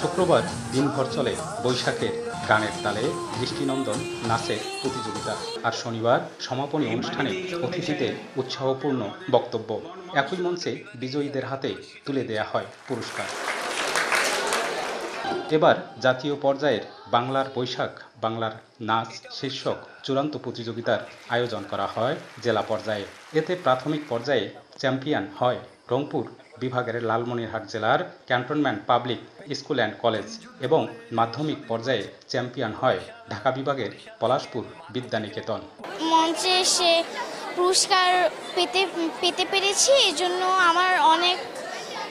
শুক্রবার দিনভর চলে বৈশাখের গানের তালে দৃষ্টিনন্দন নাচের প্রতিযোগিতা আর শনিবার সমাপনী অনুষ্ঠানে অতিথিতে উৎসাহপূর্ণ বক্তব্য। একই মঞ্চে বিজয়ীদের হাতে তুলে দেয়া হয় পুরস্কার। এবার জাতীয় পর্যায়ের বাংলার বৈশাখ, বাংলার নাচ শীর্ষক চূড়ান্ত প্রতিযোগিতার আয়োজন করা হয় জেলা পর্যায়ে। এতে প্রাথমিক পর্যায়ে চ্যাম্পিয়ন হয় রংপুর বিভাগের লালমনিরহাট জেলার cantonment public school and college এবং মাধ্যমিক পর্যায়ে চ্যাম্পিয়ন হয় ঢাকা বিভাগের পলাশপুর বিদ্যানিকেতন। মঞ্চে এসে পুরস্কার পেতে পেতে পেরেছি। এই জন্য আমার অনেক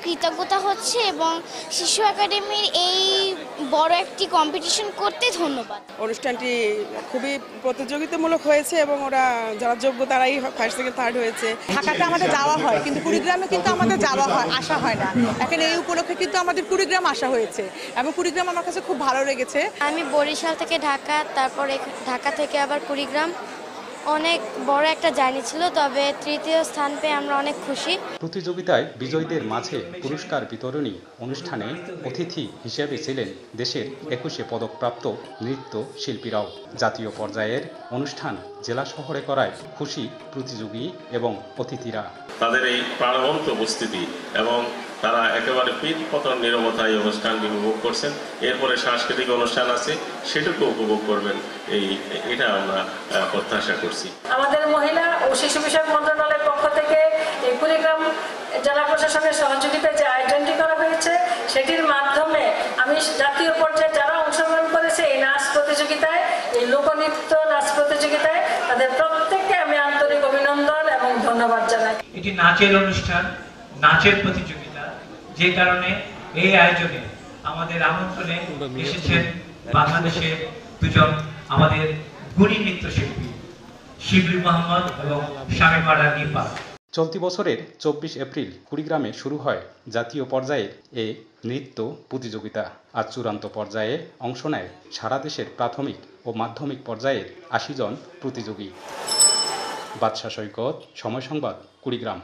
কৃতজ্ঞতা হচ্ছে এবং শিশু একাডেমির এই বড় একটি কম্পিটিশন করতে ধন্যবাদ। অনুষ্ঠানটি খুবই প্রতিযোগিতামূলক হয়েছে এবং ওরা যারা যোগ্য তারাই ফার্স্ট সেকেন্ড থার্ড হয়েছে। ঢাকাতে আমাদের যাওয়া হয় কিন্তু কুড়িগ্রামে কিন্তু আমাদের যাওয়া হয় আসা হয় না। এখন এই উপলক্ষে কিন্তু আমাদের কুড়িগ্রাম আসা হয়েছে এবং কুড়িগ্রাম আমার কাছে খুব ভালো লেগেছে। আমি বরিশাল থেকে ঢাকা তারপর ঢাকা থেকে আবার কুড়িগ্রাম। অনেক বড় একটা জার্নি ছিল তবে তৃতীয় স্থান পেয়ে আমরা অনেক খুশি। প্রতিযোগিতায় বিজয়ীদের মাঝে পুরস্কার বিতরণী অনুষ্ঠানে অতিথি হিসেবে ছিলেন দেশের একুশে পদকপ্রাপ্ত নৃত্য শিল্পীরাও। জাতীয় পর্যায়ের অনুষ্ঠান জেলা শহরে করায় খুশি প্রতিযোগী এবং অতিথিরা। তাদের এই প্রাণবন্ত উপস্থিতি এবং তারা একেবারে পিঠ পতন নিরবতায় এই অনুষ্ঠানটি উপভোগ করছেন। এরপরে সাংস্কৃতিক অনুষ্ঠান আছে সেটুকু উপভোগ করবেন। এই এটা আমরা প্রত্যাশা করছি। আমাদের মহিলা ও শিশু বিষয়ক মন্ত্রণালয়ের পক্ষ থেকে এই কুড়িগ্রাম জেলা প্রশাসনের সহযোগিতায় যে আয়োজনটি করা হয়েছে সেটির মাধ্যমে আমি জাতীয় পর্যায়ে যারা অংশগ্রহণ করেছে এই নাচ প্রতিযোগিতায় এই লোকনৃত্য নাচ প্রতিযোগিতায় তাদের প্রত্যেককে আমি আন্তরিক অভিনন্দন এবং ধন্যবাদ জানাই। এটি নাচের অনুষ্ঠান নাচের প্রতিযোগিতা। যে কারণে এই আয়োজনে আমাদের আমন্ত্রণে এসেছেন বাংলাদেশের দুজন আমাদের গুণী নৃত্যশিল্পী, শিবলি মোহাম্মদ এবং শামিমারা নিপা চলতি বছরের চব্বিশ এপ্রিল কুড়িগ্রামে শুরু হয় জাতীয় পর্যায়ে এ নৃত্য প্রতিযোগিতা। আর চূড়ান্ত পর্যায়ে অংশ নেয় সারা দেশের প্রাথমিক ও মাধ্যমিক পর্যায়ের আশি জন প্রতিযোগী। বাদশা সৈকত, সময় সংবাদ, কুড়িগ্রাম।